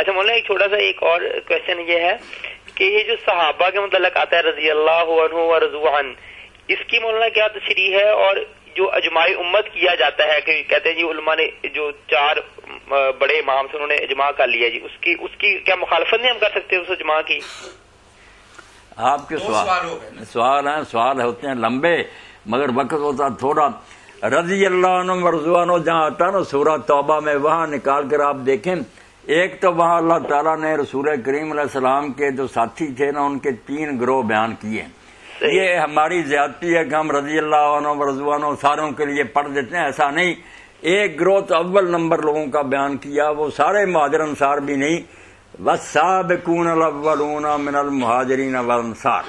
अच्छा मौलाना एक छोटा सा एक और क्वेश्चन ये है कि ये जो सहाबा के मतलब आता है रज़ी अल्लाह रजुआन इसकी मौलाना क्या तशरी है और जो अजमाई उम्मत किया जाता है कि कहते हैं जी उलमा ने जो चार बड़े इमाम से उन्होंने अजमा कर लिया जी उसकी उसकी क्या मुखालफत नहीं हम कर सकते उस अजमा की? आपके सवाल सवाल हैं सवाल होते हैं लंबे मगर वक्त होता थोड़ा। रज़ी अल्लाह मरजुआनो जहाँ आता ना सूरह तौबा में वहाँ निकाल कर आप देखें एक तो वहाँ अल्लाह ताला ने रसूल करीम सलाम के जो साथी थे ना उनके तीन ग्रोह बयान किए। ये हमारी ज्यादती है कि हम रज़ी अल्लाह सारों के लिए पढ़ देते हैं ऐसा नहीं। एक ग्रोह तो अव्वल नंबर लोगों का बयान किया वो सारे महाजर अंसार भी नहीं। वसाबकून मिनल मुहाजरीन वंसार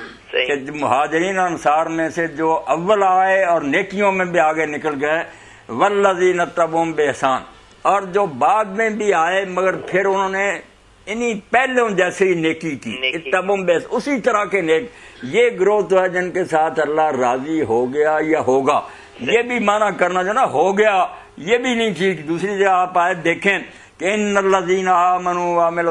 मुहाजरीन अंसार में से जो अव्वल आए और नेकियों में भी आगे निकल गए वल्लजीन तबुम बेहसान। और जो बाद में भी आए मगर फिर उन्होंने इन्हीं पहले जैसे ही नेकी की तबुम बेस उसी तरह के नेक। ये ग्रोथ है जिनके साथ अल्लाह राज़ी हो गया या होगा ये भी माना करना जो ना हो गया। ये भी नहीं ठीक। दूसरी जगह आप आए देखें कि इन लजीन आमनु आमिल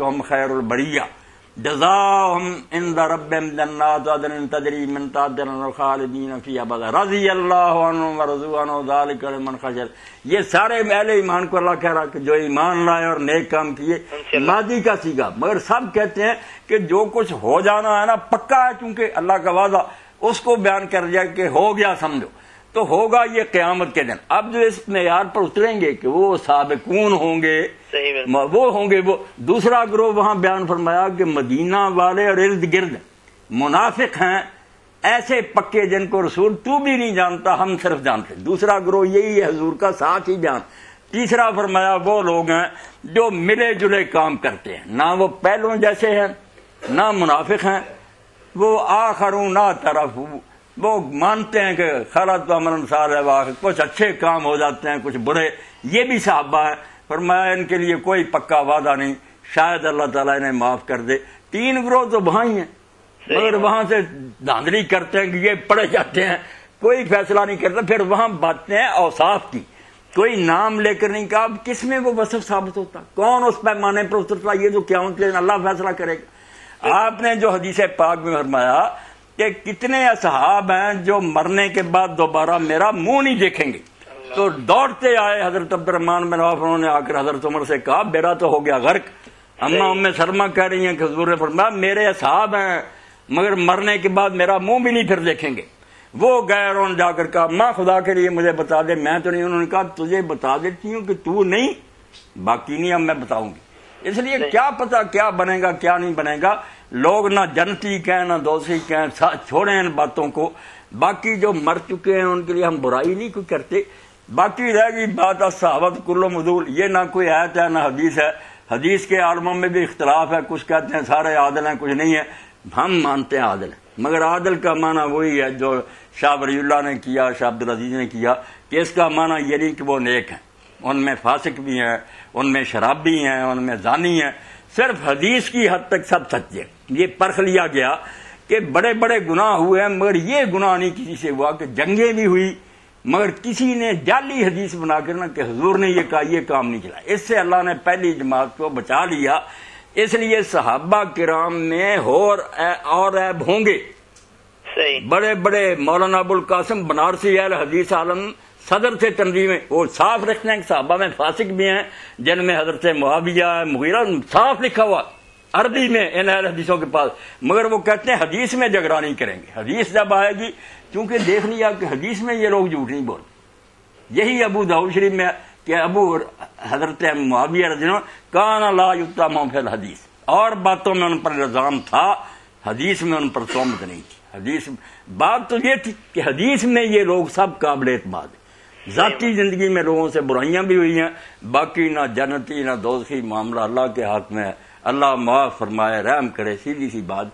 हम खैर बड़िया जजाहम इन रब्बिम जन्नात अदन तजरी मिन तादन खालिदीन फ़ी अबदा रज़ी अल्लाह व रज़वान ज़ालिक मन खशर ये सारे अहले ईमान को अल्लाह कह रहा कि जो ईमान लाए और नेक काम किए मादी का सीगा मगर सब कहते हैं कि जो कुछ हो जाना है ना पक्का है क्योंकि अल्लाह का वादा उसको बयान कर दिया कि हो गया समझो तो होगा ये क्यामत के दिन। अब जो इस मैार पर उतरेंगे कि वो साबिकून होंगे वो होंगे वो दूसरा ग्रोह वहाँ बयान फरमाया कि मदीना वाले और इर्द गिर्द मुनाफिक हैं ऐसे पक्के जिनको रसूल तू भी नहीं जानता हम सिर्फ़ जानते दूसरा ग्रोह यही है हजूर का साथ ही बयान तीसरा फरमाया वो लोग हैं जो मिले जुले काम करते हैं। ना वो पहलों जैसे हैं ना मुनाफिक हैं। वो आखरू ना तरफ़ वो मानते हैं कि खलत है वाह कुछ अच्छे काम हो जाते हैं कुछ बुरे। ये भी साहबा है पर मैं इनके लिए कोई पक्का वादा नहीं। शायद अल्लाह ताला इन्हें माफ़ कर दे। तीन ग्रोह तो वहाँ ही है। मगर वहाँ से धांधली करते हैं कि ये पड़े जाते हैं। कोई फैसला नहीं करता फिर वहाँ बातें हैं औसाफ की। कोई नाम लेकर नहीं कहा किसमें वो वसफ साबित होता? कौन उस पैमाने पर उतरता? ये तो क्या अल्लाह फैसला करेगा। आपने जो हदीस पाक में फरमाया कि कितने असहाब हैं जो मरने के बाद दोबारा मेरा मुँह नहीं देखेंगे। तो दौड़ते आए हज़रत अब्दुलरमान बिन वाफ उन्होंने आकर हज़रत उमर से कहा मेरा तो हो गया गर्क। अम्मा उम्मे शर्मा कह रही हैं हजूर ने फरमाया मेरे असहाब हैं मगर मरने के बाद मेरा मुँह भी नहीं फिर देखेंगे। वो गए उन्होंने जाकर कहा माँ खुदा के लिए मुझे बता दे। मैं तो नहीं उन्होंने कहा तुझे बता देती हूँ कि तू नहीं बाकी नहीं अब मैं बताऊँगी। इसलिए क्या पता क्या बनेगा क्या नहीं बनेगा। लोग ना जनती कहें ना दोषी कहें छोड़े इन बातों को। बाकी जो मर चुके हैं उनके लिए हम बुराई नहीं कोई करते। बाकी रह गई बात सहावत कुल्लो मदूल ये ना कोई आयत है ना हदीस है। हदीस के आलमों में भी इख्तलाफ है। कुछ कहते हैं सारे आदल हैं कुछ नहीं है। हम मानते हैं आदल। मगर आदल का माना वही है जो शाह वरील्ला ने किया शाह अब्दुल अज़ीज़ ने किया कि इसका माना ये नहीं कि वो नेक है। उनमें फासिक भी हैं उनमें शराबी हैं उनमें जानी है। सिर्फ़ हदीस की हद तक सब सच्चे ये परख लिया गया कि बड़े बड़े गुनाह हुए हैं मगर ये गुनाह नहीं किसी से हुआ कि जंगें भी हुई। मगर किसी ने जाली हदीस बनाकर ना कि हजूर ने ये कहा ये काम नहीं चला। इससे अल्लाह ने पहली जमात को बचा लिया। इसलिए सहाबा किराम में और और ऐब होंगे। सही। बड़े बड़े मौलाना अबुल कासिम बनारसी अल हदीस आलम सदर से तंजीमें, वो साफ़ रखते हैं कि साहबा में फासिक भी हैं, जिनमें हज़रत मुआविया, मुगीरा, साफ़ लिखा हुआ, अरबी में, इन हदीसों के पास। मगर वो कहते हैं, हदीस में जगरानी करेंगे। हदीस जब आएगी क्योंकि देख लिया कि हदीस में ये लोग झूठ नहीं बोलते। यही अबू दाऊद शरीफ में कि अबू हज़रत मुआविया रजन काना ला युक्ता हदीस। और बातों में उन पर इल्ज़ाम था, हदीस में उन पर तोमत नहीं थी। हदीस, बात तो ये थी कि हदीस में ये लोग सब काबिल एतमाद जाती ज़िंदगी में लोगों से बुराइयाँ भी हुई हैं। बाकी ना जन्नती, ना दोस्ती, मामला अल्लाह के हाथ में है। अल्लाह माफ़ फरमाए, रहम करे, सीधी सी बात।